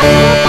Música